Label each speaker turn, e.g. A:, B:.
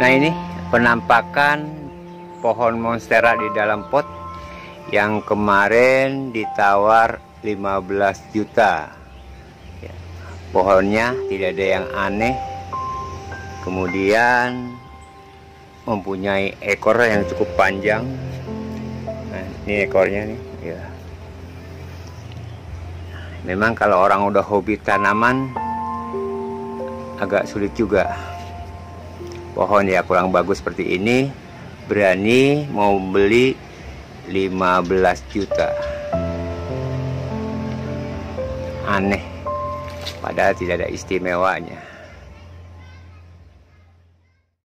A: Nah ini penampakan pohon monstera di dalam pot yang kemarin ditawar 15 juta. Ya, pohonnya tidak ada yang aneh. Kemudian mempunyai ekor yang cukup panjang. Nah, ini ekornya nih. Ya. Memang kalau orang udah hobi tanaman agak sulit juga pohon ya kurang bagus seperti ini berani mau beli 15 juta. Aneh. Padahal tidak ada istimewanya